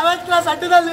seventh class ಅಡ್ಡದಲ್ಲಿ